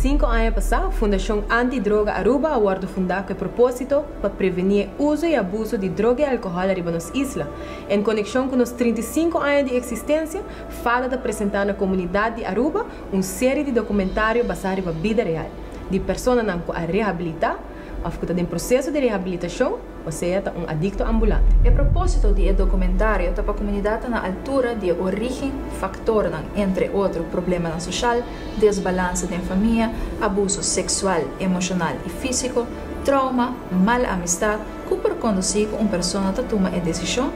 35 anos passados, a Fundação Antidroga Aruba aguardou fundar com propósito para prevenir uso e abuso de droga e álcool arriba nas islas. Em conexão com os 35 anos de existência, fala de apresentar na comunidade de Aruba uma série de documentários baseados na vida real, de pessoas que a reabilitar, a ficar em processo de reabilitação ou seja, um adicto ambulante. A propósito do documentário, a comunidade na altura de origem, fator entre outros problemas social, desbalance da família, abuso sexual, emocional e físico, trauma, mal amistade, que por conduzir uma pessoa a tomar a decisão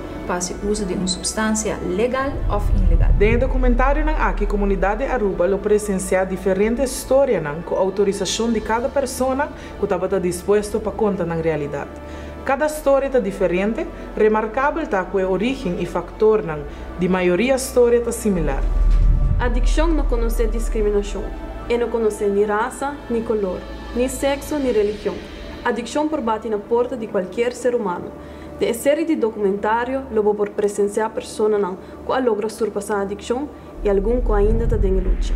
o uso de uma substância legal ou ilegal. Dentro do documentário, aqui a comunidade Aruba lo presencia diferentes histórias com autorização de cada pessoa que estava disposto para contar na realidade. Cada história está diferente, remarcável está com a origem e factor não, de maioria história está similar. Adicção não conhece discriminação, e não conhece nem raça, nem color, nem sexo, nem religião. Adicção por bate na porta de qualquer ser humano. De série de documentário, lobo por presenciar não que logra surpassar a adicção e algum que ainda está em luta.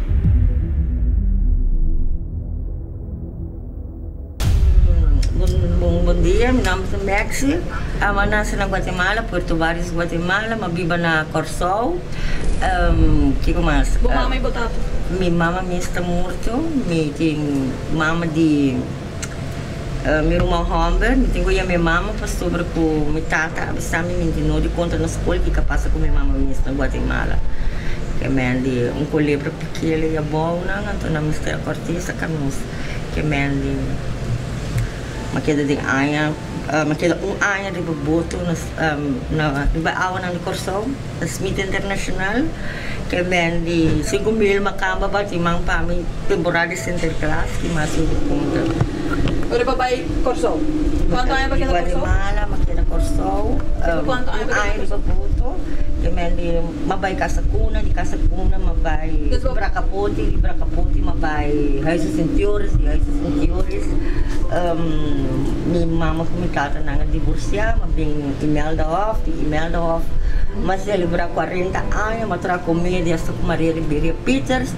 Bom, bom dia, meu nome é Maxi. Eu nasci na Guatemala, Porto Vares, Guatemala. Eu vivo na Corsol. Um, que mais? Boa mama e botato? Minha mama me está morto. Tem mama de uh, meu irmão Humber. Me tenho a minha mama para sobre com minha tata. Está me mentindo de conta na escola que passa com minha mama me está Guatemala. Que é de um colibra pequeno e a boa, não, então me está cortista, caminhos. Que é de makita ding aya uh, makita un aya di boboto na um, na ba awan ng Corso na Smith International kaya ben di sigumil makamba ba ti mang pami temporary center class ki masu punta Ora babay Corso Quanto aya ba kita Corso? Guatemala makita Corso um, Quanto aya ba kita Corso? Kaya di mabay kasakuna, di kasakuna, mabay libra kaputi, libra kaputi, mabay hay sa sentiores, hay sa sentiores. Um, mi mama kumikata na nga divorcia, mabing Imelda off, di Imelda off. Mas ele libra 40 anos, matra comédia sa Maria Ribeira Peters,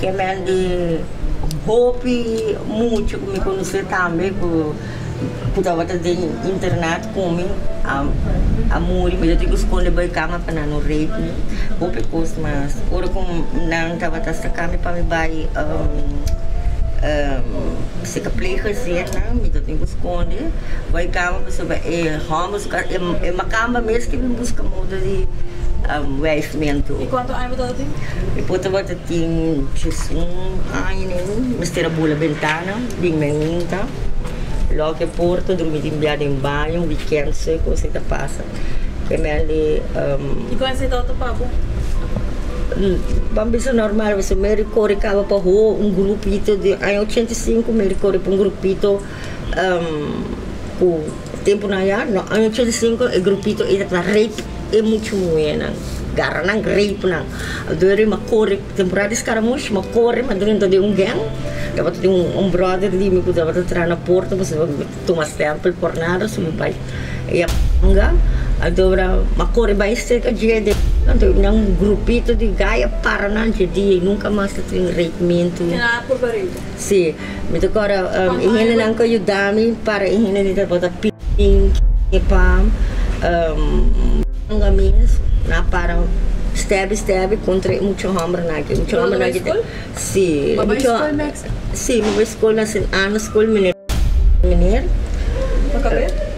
que me di hope muito, me conhecer também, kutawat din internet kumi um, amuri bila tigo skole bay kama pa na no rate ni hope kos mas ora kung nang tawata sa kami pa mi bay um, um, se kapliga zeer na mi dat tigo skole bay kama pa sa e hamos ka e, e makamba mes que me busca muda de um, wijfmento. E quanto ano você tem? E puta bota tem um ano, mistura bula ventana, bem menina. Logo che porto, dormite in biada in bagno, un weekend se così da passa. Che me li... Um, e quando sei dato papo? Bambisa normal, você me recorricava para rua um grupito de... Em 85 me recorre para um grupito um, o tempo na ya, no, em 85 o grupito era para rape e muito muito gara nang rape nang adore makore temporada escaramush makore madrinto de um gang. Dapat ter um, um brother di me que dapat entrar na porta você vai tomar sample por nada se meu pai. E a panga adora makore vai ser que dia de então um grupito de gaia para não dia nunca mais tem rapimento na por barriga sim me agora um, ihina nang ko yudami para ihina nita bota ping pam um, gamis na para step step contra muito hammer na que muito hammer na que sim. Muito sim uma escola na sin ana escola menino menino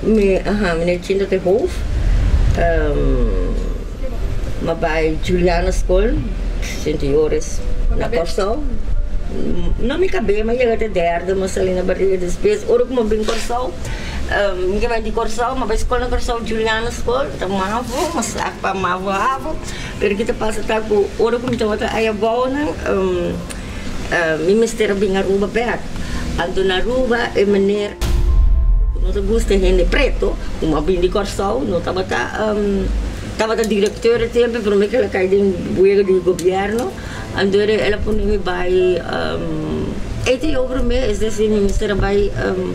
me aha menino tinta de hof um mabai Juliana School sentiores na Corsol não me cabe mas ia até derda mas ali na barriga despesa ora como bem Corsol um, que vai de Corsol, mas vai escola Corsol Juliana School, tá mavo, mas apa mavo avo, pero kita passa tá com ora como então outra aí a bona, um, uh, mi mister bem Aruba perto, ando na Aruba e maneira não te gusta gente preto, como bem de Corsol, não tava tá um, tava tá diretora tempo, para mim que ela cai de buega de governo, andore ela põe me vai um, 80 over me, é assim, mister vai um,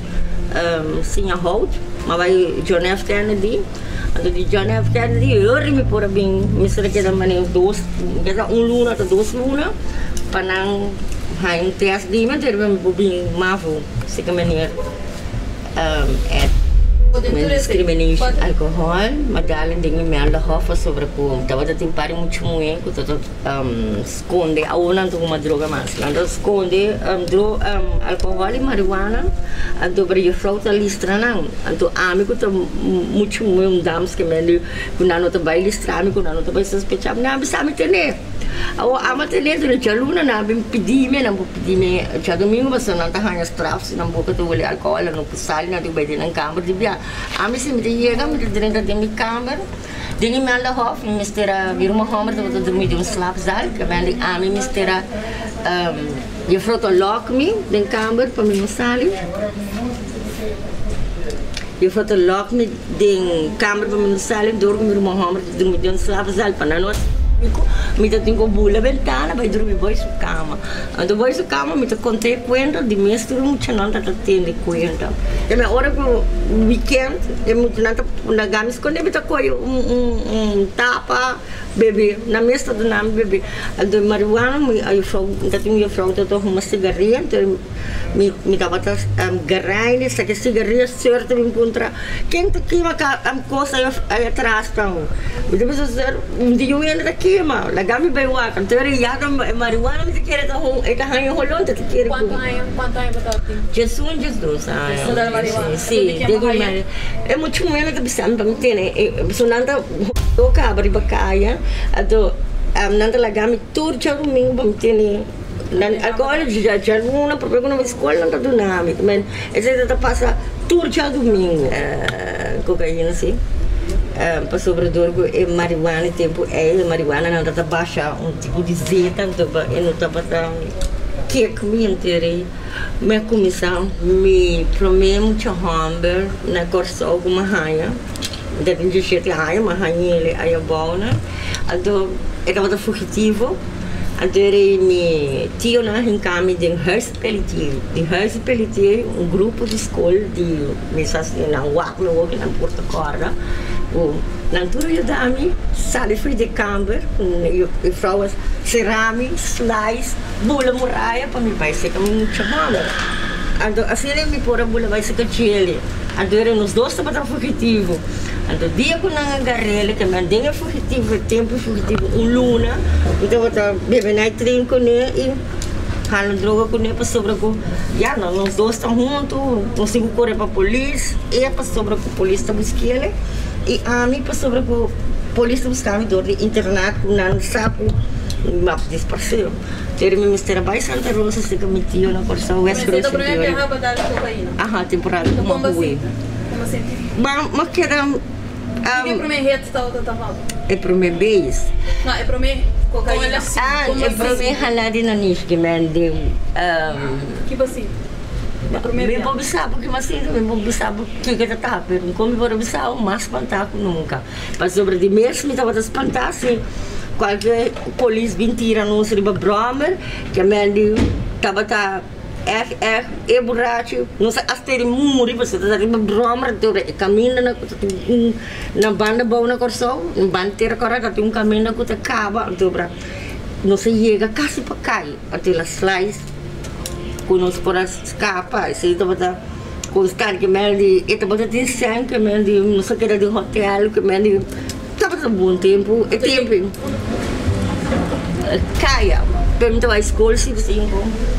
Sinha Holt, maar bij John F. Kennedy. En die John F. Kennedy, me por bem, misera que da maneira dois, que da um luna, da duas luna, para não Há um teste de mas ter um bobinho mavo, se que maneira um, men discrimination alcohol, madalin din yung mel da hofa sobre ko. Tawa da tin pare muito muito ko to um esconde a una to uma droga mas. Nando esconde um dro um alcohol e marijuana. Anto para eu frauta listra não. Anto ami ko to muito muito dams que men ko nano to bai listra ami ko nano to bai sospechar. Na bisa mi tener. Awo ama tener to chaluna na bim pedime na pedime. Cha domingo basta não tá hanya strafs na boca to wali alcohol no pusali na to bai din ang kamar di biya. Ami si mi yega mi dentro da minha câmera. Dingi mi alla hof, mi mistera vir uma homer da vou dormir de um slapzal, que vem a mi mistera um, je froto lock me den kamer para mi sali. Je froto lock me den kamer para mi sali, dormir uma homer de dormir de um slapzal para nós. mi ta tingo bula ventana vai dormir boy su cama. Ando boy su cama mi ta contei conta di mestro mucha non ta tende conta e me ora pro weekend e mucha non ta na gamis con mi ta coi un, un, tapa bebê na mesa do nome bebê ando marijuana frau ta tingo frau ta to uma cigarrinha então mi mi tava ta um, garraine sa que cigarrinha certo me encontra quem te quima am aí atrás então eu devo fazer um dia eu ia daqui kima lagami bay wa kan tere ya kan marijuana mi kere ta hong eta hang holon ta kere Quanto años, cuánto años botaste? Jesus un Jesus ah Isso da marijuana. sì devo mare è molto meno che bisogna per tene sonanta o cabri baccaia ato am nanta lagami turcia domingo per tene nan agora já já uma porque não escola não tá do nome mas essa tá passa turcia domingo cocaína sim uh, para sobredorgo e marijuana tempo é marijuana não tá baixa um tipo de zeta então e não tá para que comi inteiro me comissão me promete muito hamburger na corso alguma raia da gente chega raia uma rainha ele aí a bona então era fugitivo Adere mi tio na Hearst Pelletier. Di Hearst Pelletier, um grupo de escola de na wak me wak na Porto Corda. Na altura eu dami sali fui de camber, e vrouwen cerami, slice, bula muraya para mi vai ser como muito. Ando assim ele me pôr a bula vai ser que chile. Ando era nos dois para fugitivo. Ando dia com na garrele que me denga fugitivo, tempo fugitivo, um luna. Então eu tava bebendo aí trem com ele e Halo droga com ele para sobre com. Já não, nós dois estamos juntos, consigo correr para a polícia, e para sobre com a polícia buscar ele. E a mim para sobre com a polícia buscar me dor de internato, não sabe, map dispersão. Ter me mistério vai Santa Rosa se que me tio na corsa West Mas Coast. ito problema viajar para dar cocaína. Aha, temporada Então, como assim? Como assim? Mas mas que era Que um, primeiro rede está outra mal? é para mim beijo. Não, é para mim cocaína. Ah, Como é para assim? mim halar de nanis que me de um Tipo assim. É primeiro Me vou sabe porque mas sim, me vou sabe que que tá pero como vou sabe mais espantar que nunca. Mas sobre de mês me tava espantar assim. Qualquer polícia vem tirar nos riba bromer que me de tava tá não sei até ele muri você tá riba bromer tu caminho na na banda boa na corso na banda tira correta tem um caminho na que acaba tu pra não se chega quase para cair até lá slice conosco por escapa, se itu bata constar que me di itu bata tin sang que me di não sei que era de hotel que me di tá bata bom tempo é tempo. Caia. Pergunta vai escola se cinco na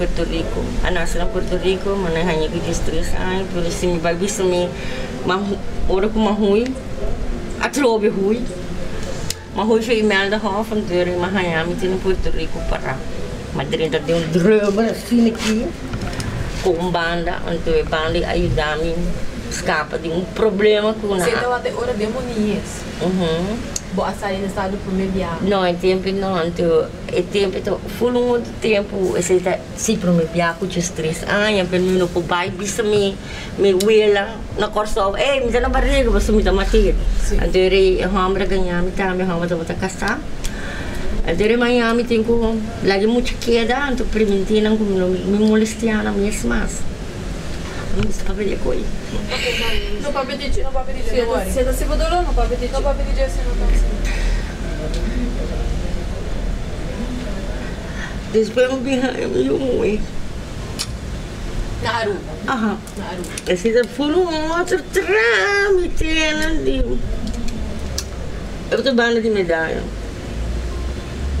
Puerto Rico a nossa na Puerto Rico mas não hanya que distress ai por isso me vai visto me mas ora com uma rui a trobe rui mas rui foi email da hof en deur mas hanya me tin Puerto Rico para Madrid tem um drama assim aqui com banda então a banda ajuda-me escapa de um problema com Você na então até hora demonias. uhum. Boa sair no estado do primeiro viagem. não é tempo não então é tempo então um outro tempo esse tá se para me viajar de estresse ah eu pelo menos para pai bisa me me wela na corso eh me dá na barriga você me dá matir então ele hambra ganhar me tá me hambra tá casar. Dari Miami tenho lagi muito queda, então prementina como me molestiana mesmo Não bem coi. No para pedir. Não pode pedir, não worry. Você está se não para pedir. Não pode pedir assim, não pode. Después me vi yo muy. Na Aruba. Ajá. Na Aruba. Esse foi um outro trâmite, né? Eu tô banda de medalha.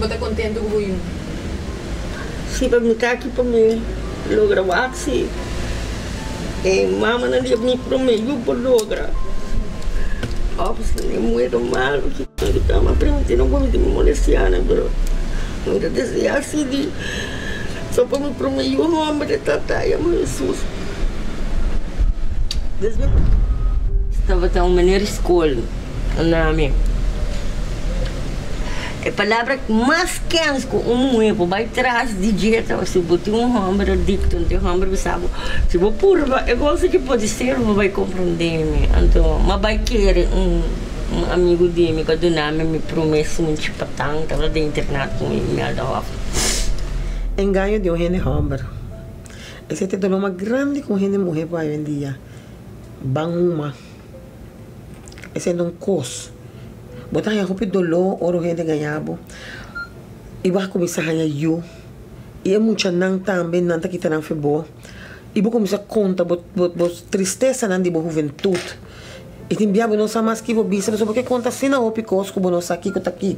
Bota contento com o Se para me aqui para me lograr o. E mama não dia me prometeu por lograr. Óbvio, eu muito mal, que eu tava perguntando como me molestar, né, bro? Não desejar assim de... Só para me prometer o nome de Tataia, meu Jesus. Estava até uma maneira escola, na A palavra mais quente que um muevo vai trás de dieta, se botar um homem dicto, um homem sabe, se vou purva, é coisa que pode ser, não vai compreender-me. Então, mas vai querer um, um amigo dele que do nome me promete um chipatang, estava de internet com ele, me adora. Engaño de um gente homem. Esse é o uma grande com gente mulher hoje em dia. Banguma. Esse é um cos. Botar a roupa dolor, oro ganhabo. E vai começar a eu. E é muito não também, não tá não foi bom. E vou começar a contar, bot, bot, bot, tristeza não de boa juventude. E tem biabo não sabe mais que vou bisa, mas porque conta assim na roupa cosco, bo não sabe que tá aqui.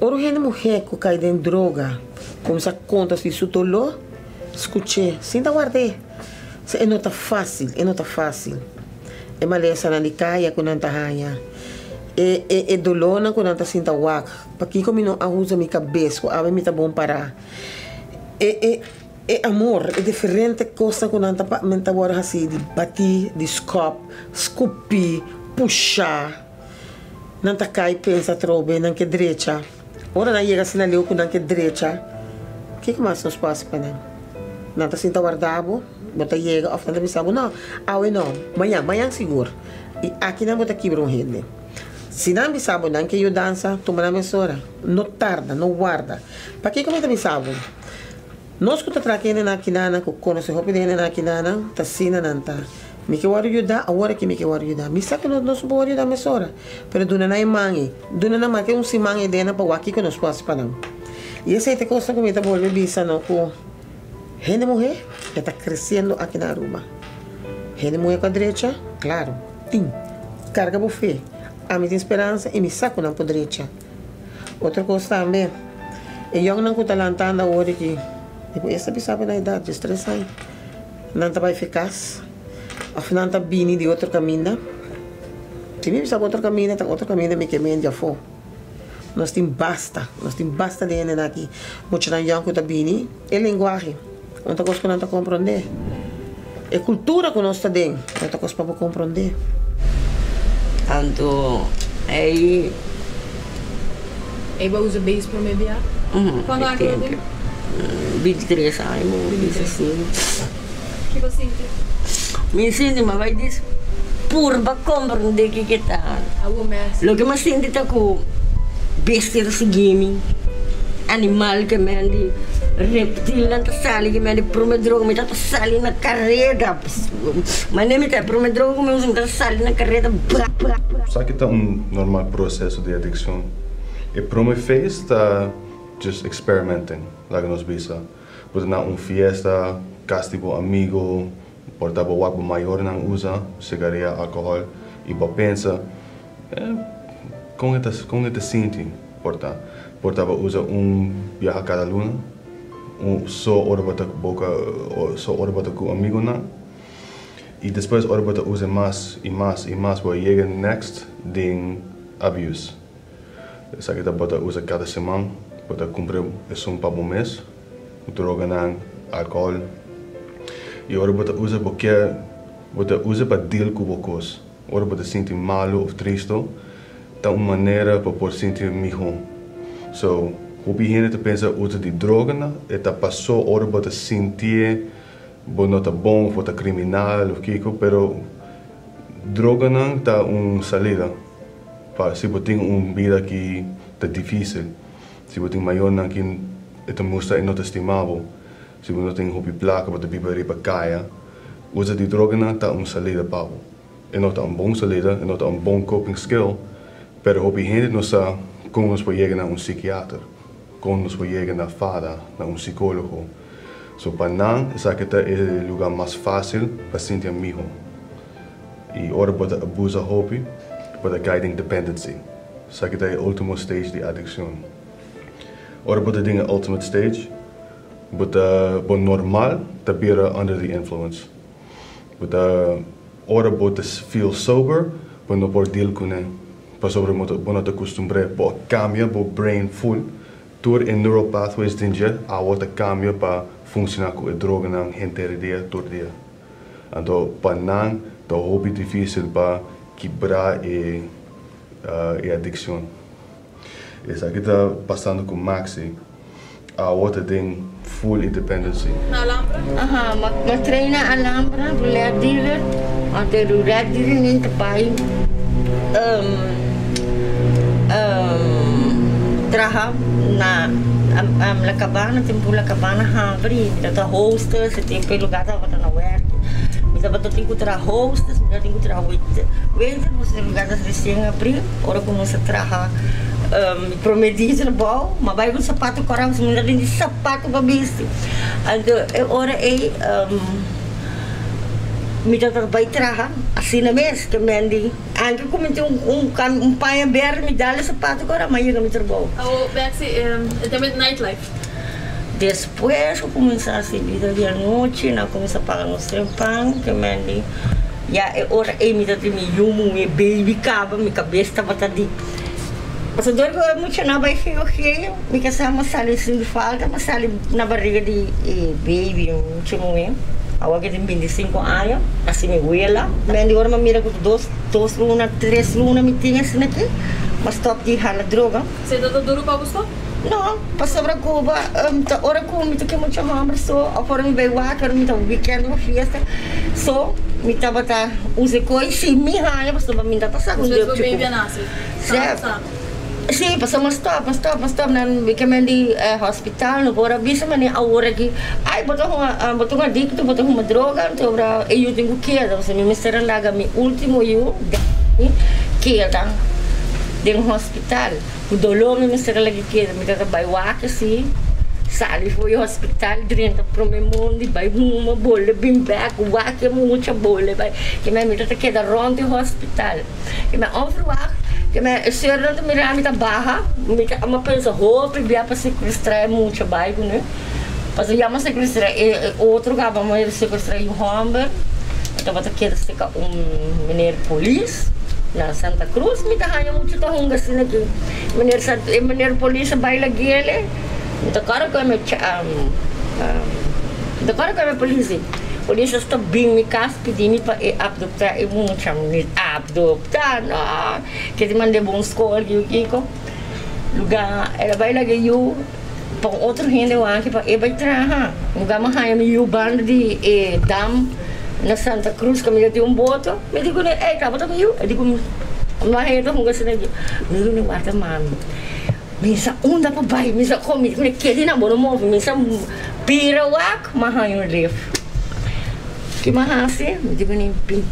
Oro gente mulher que cai em droga, começa a contar se isso dolor, escutei, sinta guardei. É não tá fácil, é não tá fácil. É maleza na caia com não tá ranha. É, é, é dolor na não tá sinta wak. Porque como não usa minha cabeça, a mim tá bom parar. É, é, é amor, é diferente coisa não tá menta agora assim, de bater, de scop, escupir, puxar. Não tá cai, pensa, trobe, não que direita. Ora não chega assim na leu com não que direita. O que mais nos passa para não? Não tá sinta guardado, bota chega, of nanta bisabo, não, awe não, amanhã, amanhã seguro. E aqui não bota quebra um rede. Se não bisabo, não que eu dança, toma na mesora. Não tarda, não guarda. Para que como tá bisabo? Nós que trazendo na quinana, que conhece roupa dele na quinana, tá sina não tá. Me que wari ajudar, agora que me que wari ajudar. Me sabe que nós não podemos ajudar mesora. Pero duna na imangi, duna na ma que um simangi dena para aqui que nós passa para não. E essa é a coisa que me tá volvendo bisa não com gente mulher que está crescendo aqui na Aruba. Gente mulher com a direita, claro, tem. Carga buffet. A minha esperança e me saco na direita. Outra coisa também, eu não estou lantando agora que depois essa pessoa na idade, de três anos, não está eficaz. Afinal, está vindo de outro caminho. Se me sabe outro caminho, tá outro caminho me que me já foi. Nós temos basta, nós temos basta de gente aqui. Muito não já que está vindo, é linguagem. Outra coisa que não está compreender. É cultura que nós dentro. Outra coisa para compreender. Tanto, aí, Aí vai usar base para me enviar. uhum, Quando é é que tempo. eu Hum, 23 anos, isso assim. Que você sente? Me sinto, mas vai dizer, purba compreender que que tá. A woman. Lo que me sinto tá com bestia do gaming, animal que me andi, reptil na sali que me andi promedroga, me tá sali na carreta. Mas nem me tá promedroga, me usa me sali na carreta. Blá, blá, blá. Só que está um normal processo de adicção. E para me fez está just experimenting, lá que nos bisa. Porque na uma fiesta, castigo amigo, portava o água maior não usa, cigaria, álcool, e pensa, eh, como é que como é que sente, porta, portava usa um viaja cada luna, um só com boca, só hora bota com amigo não. E depois hora bota usa mais e mais e mais para chegar next ding abuse. Essa que bota usa cada semana, bota cumprir isso um para um mês, droga não, álcool. E hora bota usa porque bota usa para deal com bocos. Hora bota sentir malo ou triste, tá uma maneira para por sentir melhor. So, o begin te pensa usa de droga, na, e tá passou hora bota sentir bo não tá bom, ou tá criminal, ou kiko, pero droga não tá um salida. Pa, se você tem uma vida que tá difícil, se você tem maior não que esta mostra e não tá estimável, se você não tem hobby placa, você vive riba caia, usa de droga não tá uma salida para E não tá um bom salida, e não tá um bom coping skill, pero hobby gente não sa como nos pode chegar a um psiquiatra. quando nos chega na fada, na um psicólogo. So, para nós, essa aqui é o lugar mais fácil para sentir amigo. E ora pode abusar hobby, pode guiding dependency. Essa aqui é o último stage de adicção. Ora pode dinge ultimate stage, but uh, but normal te bera under the influence. But uh, ora pode feel sober, but no por deal com para sobre mo bono te costumbre po cambia bo brain full tour in neural pathways dinge a wata cambia pa funcionar com a droga nang inteiro dia todo dia. Então, para nang to hobby difícil para quebrar e uh, e adicção. Isso aqui está passando com Maxi. A outra tem full independence. Na Alhambra? Aha, mag matreina Alhambra, mulher dealer, até o red dealer nem pai. Um, traha na la cabana, tempo la cabana hambri, ta hostess, tempo lugar tava na work. Mita bato tinha que tra hostess, mita tinha que tra waiter. Waiter, você lugar das recém abrir, ora como você traha um, prometido no bom, mas vai com sapato corão, se mulher tem sapato para bici. Então, ora é um, Mita trabalho traha, assim na mês, que mendi. Anche como tem um, um, um, um pai aberto, me dá sapato agora, mas eu não me trabalho. Oh, Bexi, um, também nightlife. Depois eu comecei a ser vida de noite, não comecei a pagar no trempão, que mendi. Já é hora aí me dá me yumo, me baby caba, minha cabeça estava ali. Mas eu dou muito na vai feio feio, me casar uma sala de falta, uma sala na barriga de eh, baby, um chimoe. Agora que tem 25 anos, assim me abuela. Mendi hora me mira com dois, dois lunas, três lunas me tinha assim aqui. Mas top de rala droga. Você está duro para você? Não, passou para Cuba, um, tá, ora com me toquei muito hambre, so, agora me veio lá, quero me dar um weekend, uma festa, so, me tava tá, use coisa, sim, me raia, passou para mim, tá passando Você foi bem nasce. Certo. Sim, passou uma stop, uma stop, uma stop, nan me kami di uh, hospital, no bora bisa man ni awora ki, ay boto uma, uh, boto uma dicto, boto uma droga, to bra, e eu tenho que dar, você me mistura laga mi último eu, que dan, dentro hospital, o dolor me mistura lagi que, me tata bai waka assim, sali foi ao hospital, dentro pro meu mundo, vai uma bola, bem back, waka muita bola, vai, que me tata que da ronde hospital, que me overwak, que me senhora não me rami ta barra me uma pensa roupa biar para sequestrar muito bairro né? Mas já mas sequestrar outro gaba mas sequestrar o Humber então vou ter que um mineiro polícia na Santa Cruz me tahanha muito ta hunga assim aqui mineiro mineiro polícia baila gele então cara que me um então cara que me polícia polícia está bem me cas pedi-me para adoptar e muito chamar adoptar não que te mandei bom que eu kiko lugar ela vai lá que eu para outro eu acho para ele vai trabalhar lugar me eu bando de eh, dam na Santa Cruz me deu um boto me digo né eh também eu digo mas é então você não me digo não mata mano Misa unda pa bay, misa komi, kuni kedi na mo, misa pira wak, mahayon ref. que mahasi, digo nem pin.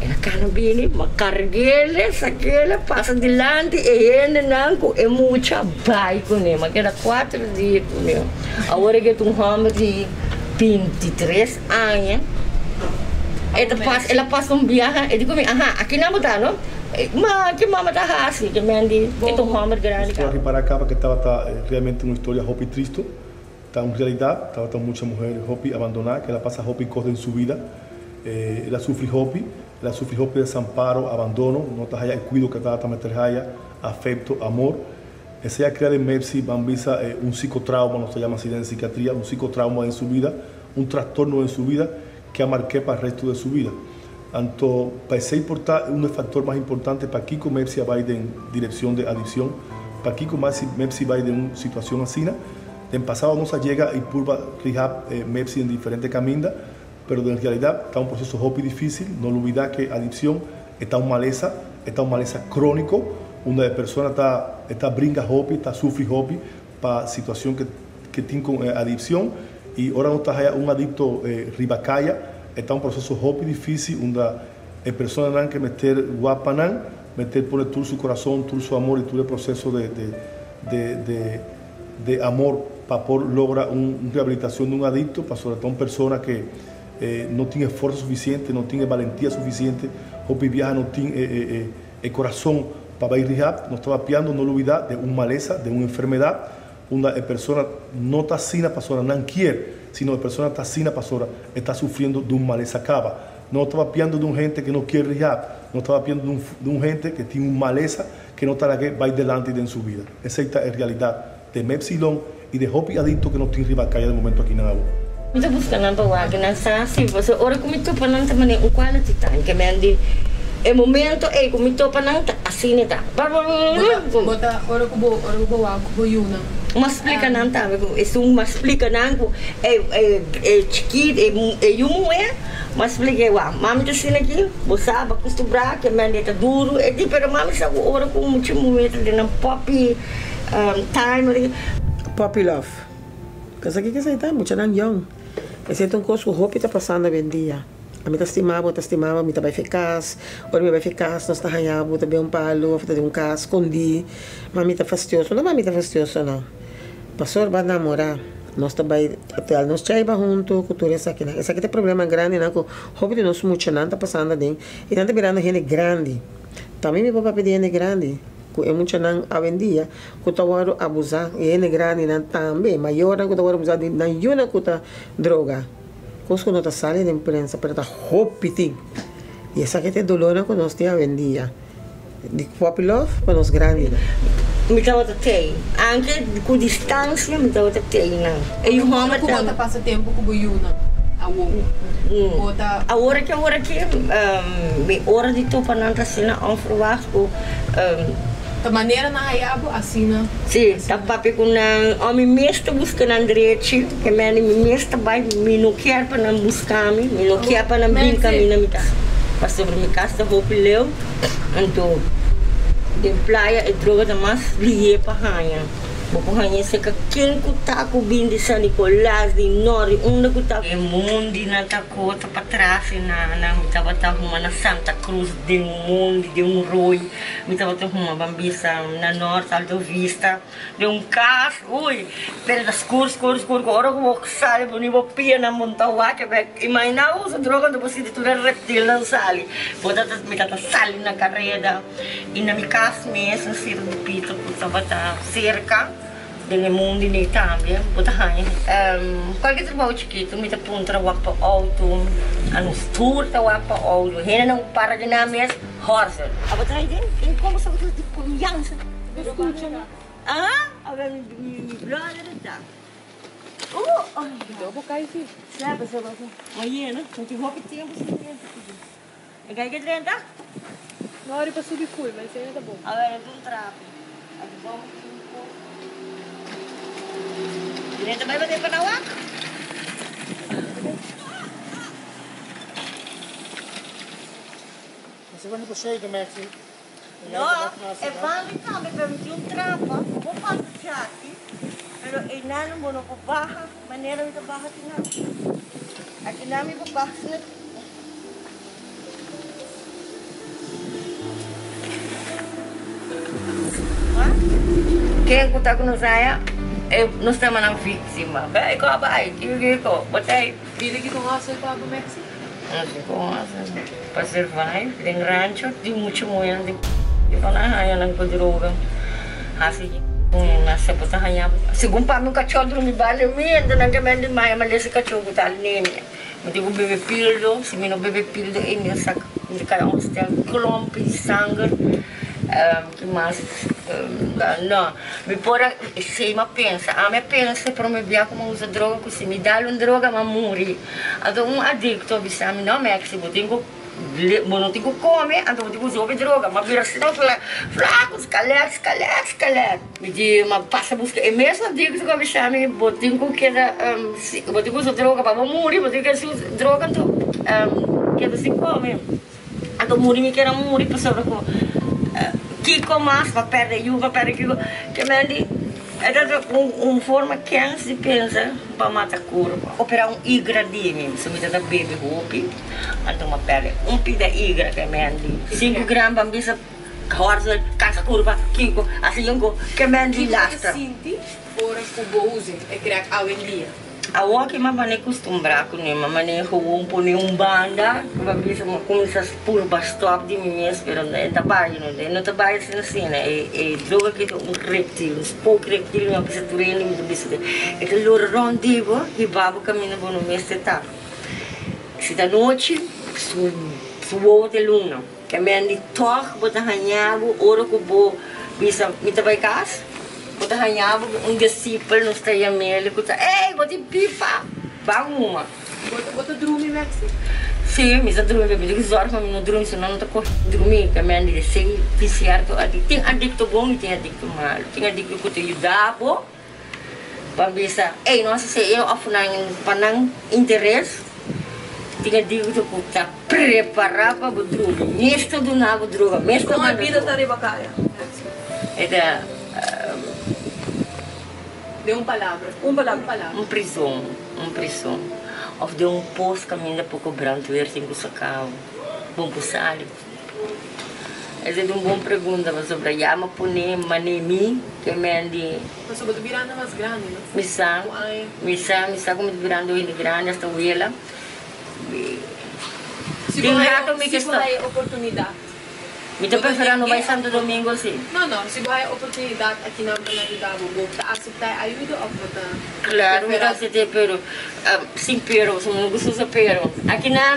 Ela cana bini, macarguele, saquele, passa adiante, e ele não, é muita bai com ele, mas era quatro dias ele. Agora que tu homem de 23 anos, ela passa, ela passa um viagem, eu digo, aha, aqui está, não? Mas que mama tá assim, que me andi, que tu homem grande. Estou aqui para cá porque estava tá, realmente uma história hope triste. Está en realidad, estaba tan muchas mujeres Hopi abandonadas, que la pasa Hopi corre en su vida. Eh, la sufre Hopi, la sufre Hopi desamparo, abandono, no te haya el cuido que también haya, afecto, amor. Esa ya crea de Mepsi, Bambisa, eh, un psicotrauma, no se llama así en psiquiatría, un psicotrauma en su vida, un trastorno en su vida que amarqué para el resto de su vida. Tanto, para ese importar, un factor más importante para Kiko Mepsi va en dirección de adicción, para Kiko Mepsi va en una situación así, en pasado no se llega y purva rehab eh, MEPSI en diferentes caminos, pero en realidad está un proceso hopi difícil. No olvidar que adicción está un maleza, está un maleza crónico, una persona está, está brinca hopi, está sufre hopi para situación que, que tiene con eh, adicción y ahora no está un adicto eh, ribacaya, está un proceso hopi difícil, una eh, persona tiene que meter guapanán, meter poner todo su corazón, todo su amor y todo el proceso de, de, de, de de amor para poder lograr una rehabilitación de un adicto, para sobre todo una persona que eh, no tiene esfuerzo suficiente, no tiene valentía suficiente, o viaja no tiene eh, eh, el corazón para ir rehab, no estaba piando no olvidar de una maleza, de una enfermedad, una persona no está sina pasora, no quiere, sino la persona está sina pasora, está sufriendo de una maleza cava. No estaba piando de un gente que no quiere rehab, no estaba piando de un, gente que tiene una maleza que no está la que va delante en su vida. Esa es la realidad de Mepsilon y de Hopi Adicto que no tiene riba calle de momento aqui na rua. Mita busca na bawaga na sa si você ora kumito pa nang tamani un quality time que mendi e momento e kumito pa nang assim tá bota ora kubo ora kubo wa kubo yuna mas explica não tá isso mas explica não é é é chiquito é é um é mas explica wa mami tá sina aqui você sabe acostumbrar que mendi tá duro é de pero mami sabe ora com muito momento de não pop um, time Puppy love. Kasi está, muito young. Esse é um coisa que o Hopi está passando hoje em dia. A está estimava, está estimava, a mim está bem eficaz. Ora, me vai eficaz, nós está arranhado, está bem um palo, está um caso, escondi. Mas a mim está fastidioso, não a mim está fastidioso, não. Pastor vai namorar. Nós também, até nós chegamos junto, cultura essa aqui. Esse aqui tem problema grande, não? O Hopi de nós muito não está passando dentro. E não está virando gente grande. Também me pode pedir grande. É muito não a vendia que tawaro abusar e é grande não também maior que tawaro abusar de na yuna tá droga. Coisa que não tá sale de imprensa para tá hopiting e essa que tem dolor que nós tinha vendia de pop love para nós grande. Mi tava tei anche com distância mi tava tei não e o homem que bota passa tempo com o yuna a hora que a hora que um, hora de tu para não sina onverwacht ko um, da maneira na hayabo assina sim tá papi com na homem mesmo buscando Andretti que me me mesmo vai me não quer para não buscar me me não quer para não brincar me na minha para sobre minha casa roupa leu então de praia e droga da mais lié para ranha Bukuhannya sa kakin ko tako bindi sa Nicolas di Nori una ko tako e mundi na tako ta patrasi na na mitaba ta huma na Santa Cruz de mundi de um roi mitaba ta huma bambisa na Norte Alto Vista de um cas ui per das curs curs curs ora ko sale boni bo pia na montawa que be imagina usa droga do de tudo reptil na sali bota ta mitata sali na carrera. E na mi cas mesmo sir do pito ko ta cerca delle mondi nei tambien, botahanya. Um, qualche trabalho chiquito, me pun trabalho para auto, ano tour trabalho para auto, hena não para de na mes horse. A botahanya din, in como sa de confiança. Escucha. Ah, a ver mi brother da. Oh, ai, eu vou cair aqui. Sabe, sabe. Aí, né? Não te pedir tempo, se tempo. E cai que trenta? Na hora para subir fui, mas ainda tá bom. A ver, é um trapo. A vamos Também vai ter penawak. Você vai cheio do México? No, é válido também para me um trampa. Vou fazer aqui. Pero inano mo no ko baha, manera ito baha tina. Aqui nami ko baha Quem está com saya? Eh, nós estamos na vítima. Vai, ko vai, que ko, botei. Dili que com asa para o México. Assim, com asa. Para survive, tem rancho, tem muito muito de de panahayan ng pagdroga. Hasi kung nasa putahan Segundo pa mo kachodro mi bale mi, ando nang gamen din maya malesa kachodro tal nini. Hindi ko bebe pildo, si mino bebe pildo e mi sa hindi kaya hostel klompi sangue. Um, que não me pora se me pensa a me pensa para me ver como usa droga se me dá uma droga mas morre então um adicto bisa me não me que tenho não tenho come então tenho usar droga mas vira não fala fraco escaler escaler escaler me diz mas passa busca é mesmo adicto que bisa me tenho que era tenho usar droga para morrer mas tenho que usar droga então que assim come então morrer me quer morrer para sobre Kiko mas para perder yuva para Kiko que mendi era um, um forma que antes de pensar para matar curva operar um igra dimi se me dá baby hopi então uma pele um pida igra que mendi 5 gramas bisa Horza, casa curva, kiko, assim que men di lastra. Sinti, ora kubo usi, e crea awendia. Awa que mama ne costumbra com ne mama ne um pone um banda, va bisa ma com essas purba stop de mim mesmo, pero não trabalho não, não trabalho assim assim, né? E droga que um reptil, um pouco reptil, não precisa treino, não precisa. É que loro rondivo, e babo caminho bom no mês de tá. Se da noite, su su de luna, que me andi toch, bota hanhabo, ora que bo bisa, me trabalho casa. Kuta hanyabo um discípulo nos traia mele, kuta, ei, vou te pipa, uma. Bota drumi, Maxi? Sim, mas a drumi, eu digo, zorro, mas não drumi, senão não tá com drumi, que a minha diz, sei, viciar, tô adicto. Tem adicto bom e tem adicto mal. Tem adicto que te ajudar, pô, para bisa, ei, nossa, se eu afunar panang interesse, tinha dito que está preparado para o droga. Mesmo do nabo droga, mesmo Como a vida está de bacaia? É de uma palavra. Uma palavra. palavra. Um prisão. Um prisão. Ou de um posto caminho para cobrar ver sem que sacau. Bom puxado. Essa é uma boa pergunta mas sobre a yama pune manemi que me andi. Mas sobre virando mais grande, não? Misa, misa, misa como virando ainda grande esta uela. Se você tem oportunidade Mita preferano vai Santo Domingo sim? Não, não. Se vai oportunidade aqui na Panagidabo, você aceitar ajuda ou você... Claro, eu aceitei, pero... Sim, pero, se não gosto de pero. Aqui na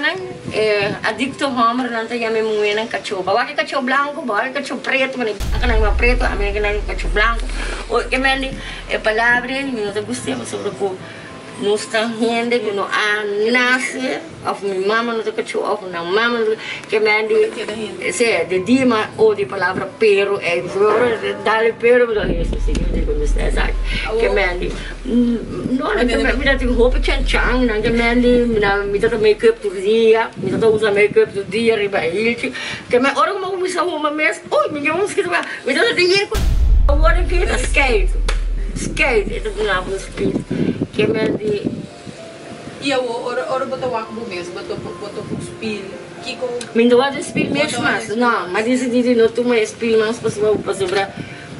eh, adicto homer, não tem a minha mulher ng cachorro. Bawa que cachorro branco, bawa que cachorro preto, mas aqui na minha preto, a minha que na cachorro branco. O que me é palavra, não te gostei, mas sobre o está gente que não nasce, of minha mama não toca chu, of na mama que me andi, de dima ou de palavra pero, é de dale pero do isso, se não digo isso é exato, que me andi, não, não que me roupa chan chan, não que me make up dia, me dá make up todo dia, riba que me ora como me sabe uma mês, oi, me um skate, me dá dinheiro, agora que é skate, skate, é na skate que me di e eu ora ora botou o acabo mesmo botou botou o spil Kiko Mindo ada spil mesmo mas não mas disse de não tu mais spil mas para sobre para sobre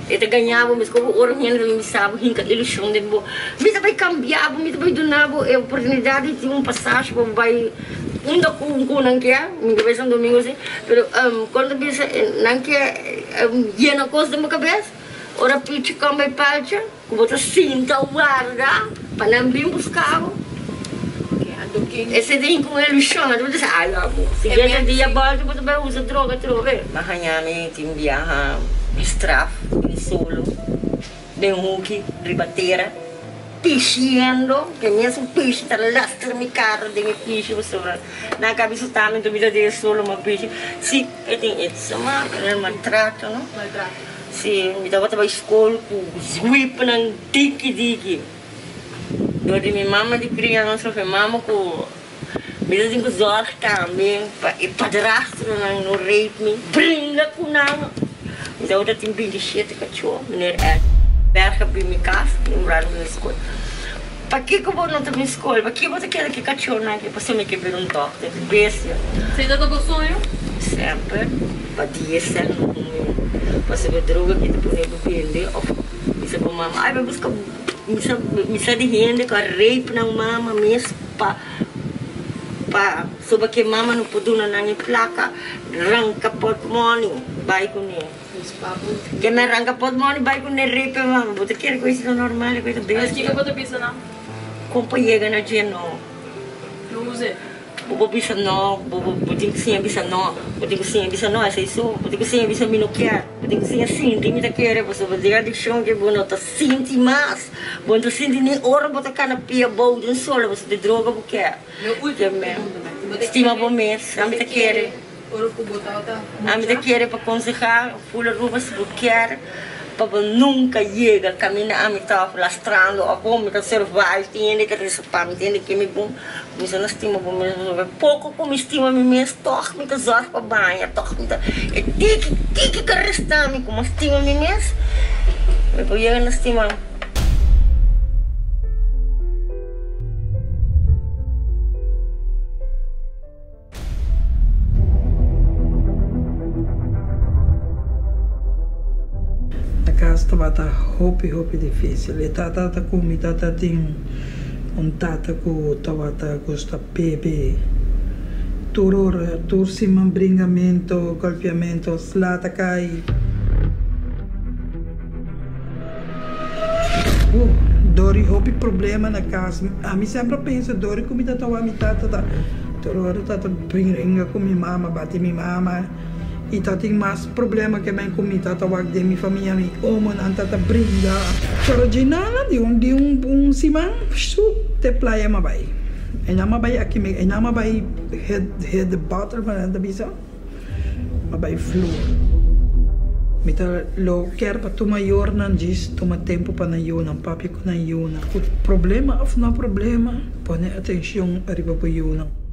Ete ganhava, mas como ora gente me sabe, hinca ilusão de bo. Me vai cambiar, me vai donar a oportunidade de um passagem para vai um da com com não quer, me cabeça um domingo assim, pero um, quando pensa não quer, um, llena coisa da minha cabeça. Ora pichi come palcha, como tá cinta guarda, para não vir buscar. Esse dia com ele chama, tu diz, ai, amor, se vier dia volta, tu vai usar droga, droga. Amanhã tem viajar, estraf, solo, de um hook, ribateira, pichando, que mesmo piche, tá lastra mi carro, de mi piche, sobre, na cabeça também, tu vida de solo, uma piche. Sim, eu tenho isso, mas é maltrato, não? Maltrato. si mitawa taba school ku sweep ng diki-diki. Dori mi mama di criança, foi mama Mira din ko zorg também, pa ipadrastro ng no rape me, brinda ko na. Mitawa dat yung bindi shit ka cho, meneer Ed. Berga bij mi casa, lembrar na escola. Pa que que eu vou não ter escola? Pa que eu vou ter que cachorro na que passou me que ver um doctor, bestia. Você ainda tá com sonho? Sempre. Pa diesel no Pasti droga kita punya bebende of bisa pa mama ay babus ka bisa bisa dihende ka rape ng mama mes pa pa so ba que mama no pudo na nangi plaka rangka pot money bai ko ni que me rangka pot money bai ko ni rape mama. Buta quer ko isso normal ko isso bem que que bota pisa na companhia na geno Luze Bobo bisa no, bobo puting sim bisa no, puting sim bisa no, essa isso, puting sim bisa minoquear, puting sim assim, tem muita querer, você vai dizer de chão que bono tá sente mais, bom tu sente nem hora botar cana pia bom de um solo, você de droga porque é. Estima bom mês, a mim tá querer. A mim tá querer para aconselhar, fula ruba se quer. Papa nunca chega, caminha a estava lastrando, a bom me survive, tinha que receber, tinha que me bom, mas eu não estima bom mesmo, pouco como estima me mesmo, toque me que zorra para banha, toque me que, tique, tique que restar me como estima me mesmo, eu vou chegar na estima hopi hopi difícil. E tata ta kumi tata ting un tata ku tava ta gosta bebe. Turor, tur si mambringamento, golpeamento, slata kai. Oh, Dori hopi problema na casa. A mi sempre penso, Dori kumi tata wa mi tata ta. Turor tata bringa com mi mama, bate mi mama. Tá tem mais problema que bem comigo, tá tawag de minha família, mi omo na tata brinda. Pero de nada, de um de um um simang, su te playa mabay. E na mabay aqui me, e na mabay head head the bottle para da bisa. Mabay floor. Mita lo quer para tu maior nan diz, toma tempo para na yuna, papi ko na. O problema of na problema, pone atenção arriba para yuna.